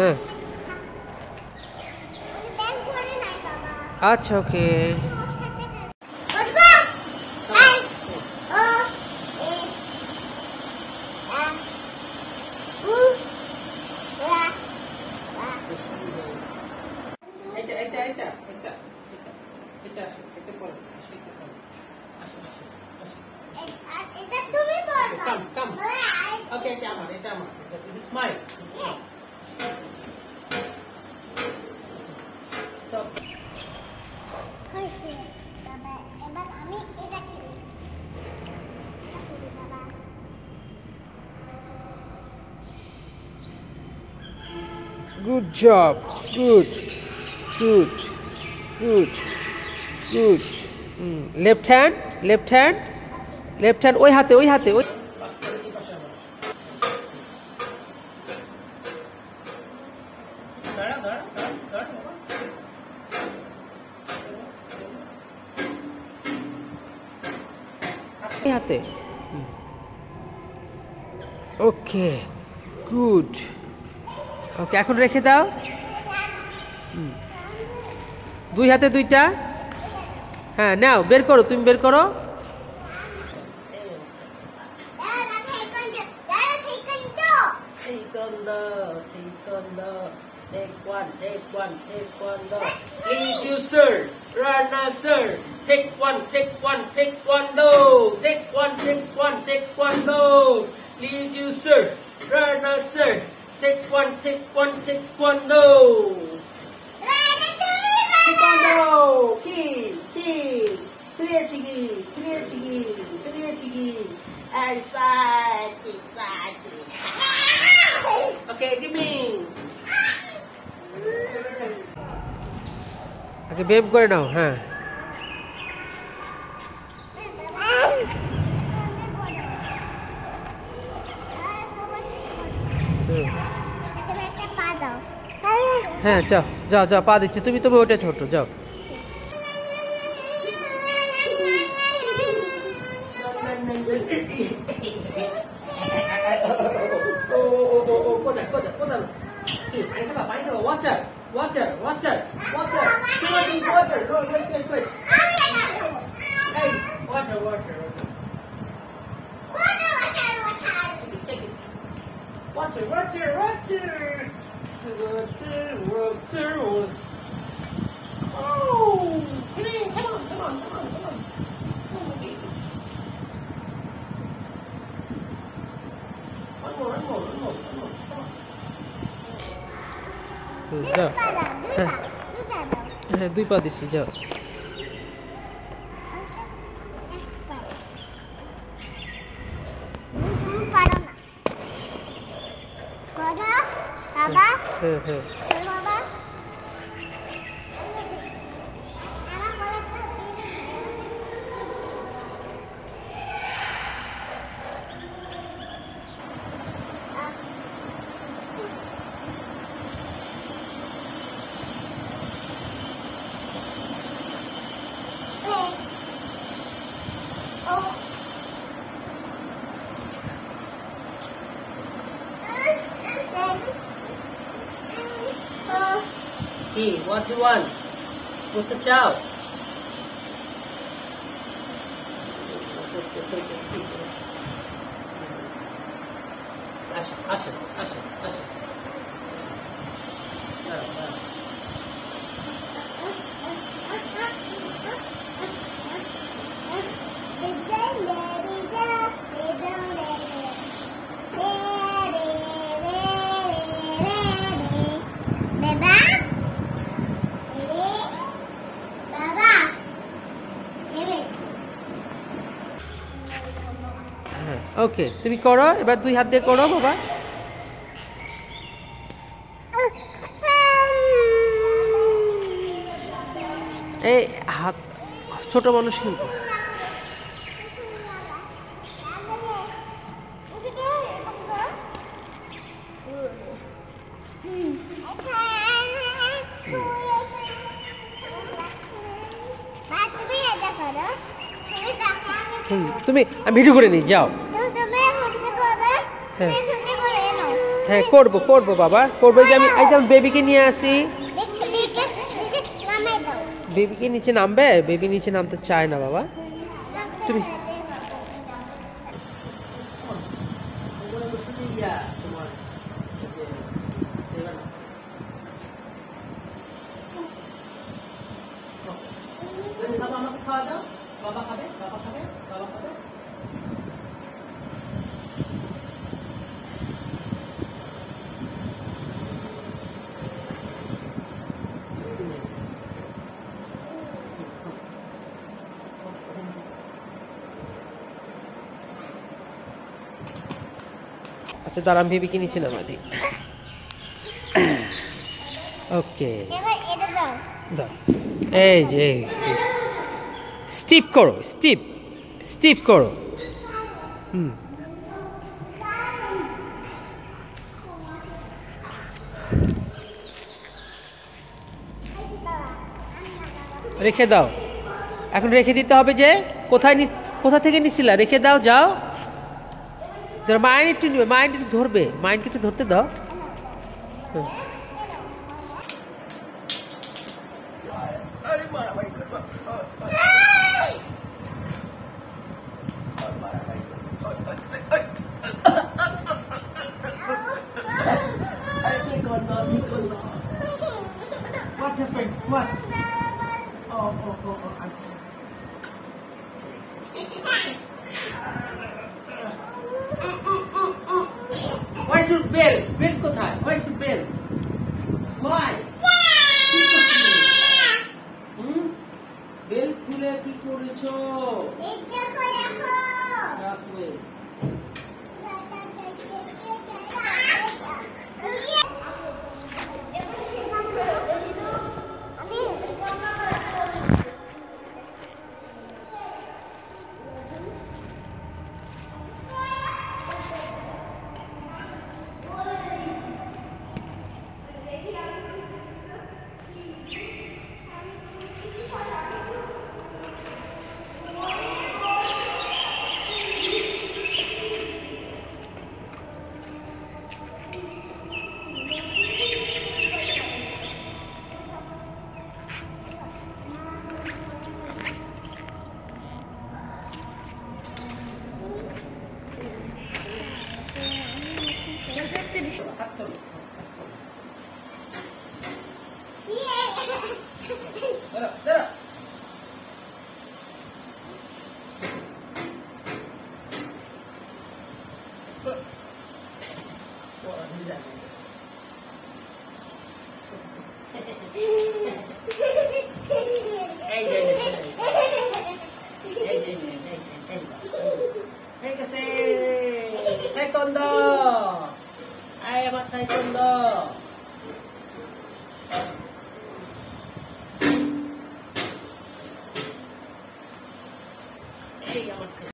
হ্যাঁ আচ্ছা ওকে Come, come. Okay, এটা আমার এটা আমার this is mine This. Stop. এবার আমি এটা খেলি এটা খেলি বাবা হ্যান্ড ওই হাতে ওই হাতে ওই পাস করে কি পাশে আমার দাঁড়া দাঁড়া দাঁড়া দাঁড়া বাবা। ওই হাতে। ওকে. গুড ওকে এখন রেখে দাও দুই হাতে দুইটা হ্যাঁ নাও বের করো তুমি বের করো take one, take one, take one, no. Please you sir, Rana sir, take one, take one, take one, no. Take one, take one, take one, no. Please you sir, Rana sir, take one, take one, take one, no. Taekwondo, kill, kill, three-chigi, three-chigi, three-chigi, and side, side. okay, give me. Okay, babe, go now, huh? হ্যাঁ যাও যাও যাও পা দিচ্ছি তুমি তুমি ওটা ছোট যাও Oh, oh, oh, oh, water, water, water, Come on, come on, come on, come on, come on. যাও হ্যাঁ দুই পা দিছি যাও বাবা হ্যাঁ see what you want put the chow Asha, Asha, Asha, Asha. ওকে তুমি করো এবার দুই হাত দিয়ে করো বাবা। এই হাত ছোট মানুষ কিন্তু। তুমি ভিডিও করে নিই যাও। নাও হ্যাঁ করব করব বাবা। করব যে আমি এই যে বেবিকে নিয়ে আসি। বেবিকে নিচে নামবে? বেবি নিচে নামতে চায় না বাবা। তুমি তোমার এই যে সেভেন বাবা আমাকে খাওয়া দাও বাবা খাবে বাবা খাবে বাবা খাবে আচ্ছা দাঁড়ান বেবিকে নিচে নামা দিই ওকে। দাও। এই যে স্টিপ করো স্টিপ স্টিপ করো। হুম। রেখে দাও। এখন রেখে দিতে হবে যে কোথায় কোথা থেকে নিছিলা? রেখে দাও যাও। ধর মাইন্ড একটু নিবে মাইন্ড একটু ধরবে মাইন্ডকে একটু ধরতে দাও। What? Oh, oh, oh, oh. Your belt? Belt কোথায়? Why? কি cho? Belt বেল্ট খুলে কি করেছ? Pegasus! Taekwondo! I am a Taekwondo!